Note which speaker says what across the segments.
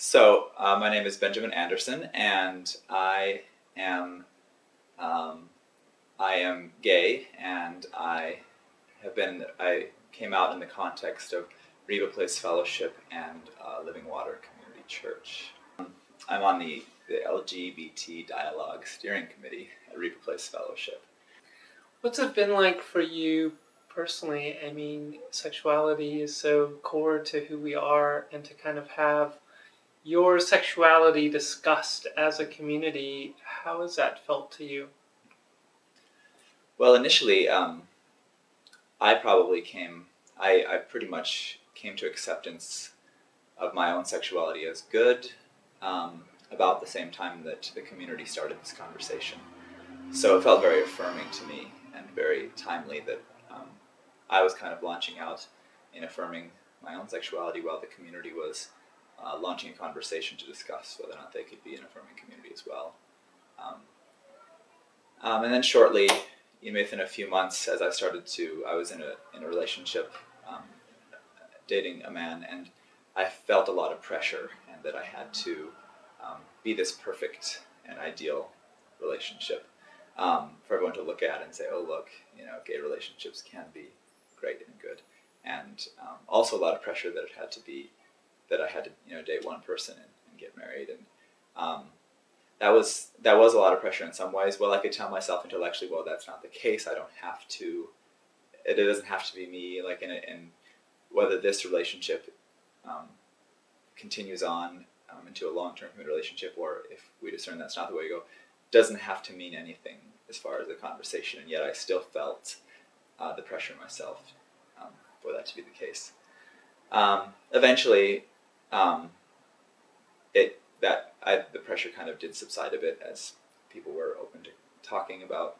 Speaker 1: So, uh, my name is Benjamin Anderson, and I am um, I am gay, and I have been I came out in the context of Reba Place Fellowship and uh, Living Water Community Church. I'm on the, the LGBT Dialogue Steering Committee at Reba Place Fellowship.
Speaker 2: What's it been like for you personally? I mean, sexuality is so core to who we are, and to kind of have your sexuality discussed as a community, how has that felt to you?
Speaker 1: Well, initially, um, I probably came, I, I pretty much came to acceptance of my own sexuality as good um, about the same time that the community started this conversation. So it felt very affirming to me and very timely that um, I was kind of launching out in affirming my own sexuality while the community was uh, launching a conversation to discuss whether or not they could be an affirming community as well. Um, um, and then shortly, within a few months, as I started to, I was in a in a relationship, um, dating a man, and I felt a lot of pressure, and that I had to um, be this perfect and ideal relationship um, for everyone to look at and say, "Oh, look, you know, gay relationships can be great and good," and um, also a lot of pressure that it had to be that I had to you know date one person and, and get married, and um, that was that was a lot of pressure in some ways. Well, I could tell myself intellectually, well, that's not the case. I don't have to. It, doesn't have to be me. Like in whether this relationship um, continues on um, into a long term relationship, or if we discern that's not the way to go, doesn't have to mean anything as far as the conversation. And yet, I still felt uh, the pressure myself um, for that to be the case. Um, eventually, um, it that I, the pressure kind of did subside a bit as people were open to talking about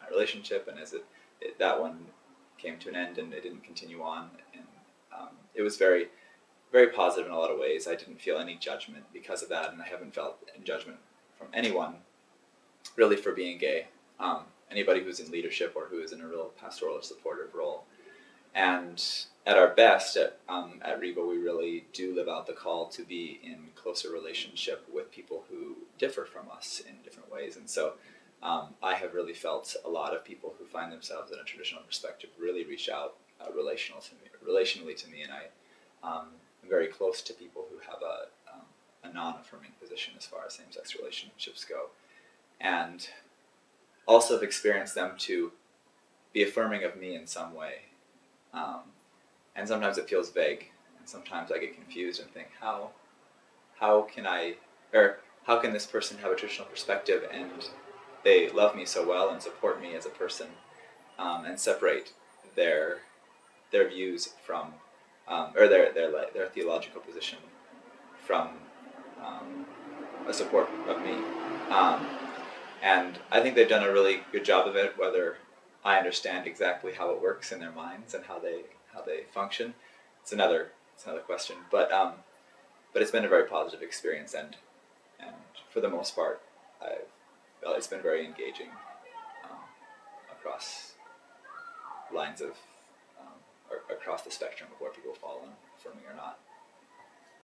Speaker 1: my relationship, and as it, it that one came to an end and it didn't continue on, and um, it was very very positive in a lot of ways. I didn't feel any judgment because of that, and I haven't felt any judgment from anyone really for being gay. Um, anybody who's in leadership or who is in a real pastoral or supportive role. And at our best at, um, at Reba, we really do live out the call to be in closer relationship with people who differ from us in different ways. And so um, I have really felt a lot of people who find themselves in a traditional perspective really reach out uh, relational to me, relationally to me, and I um, am very close to people who have a, um, a non-affirming position as far as same-sex relationships go, and also have experienced them to be affirming of me in some way um, and sometimes it feels vague, and sometimes I get confused and think, how, how can I, or how can this person have a traditional perspective and they love me so well and support me as a person, um, and separate their their views from, um, or their their their theological position from um, a support of me. Um, and I think they've done a really good job of it, whether I understand exactly how it works in their minds and how they how they function. It's another it's another question, but um, but it's been a very positive experience, and and for the most part, I've well, it's been very engaging um, across lines of um, across the spectrum of where people fall in affirming or not.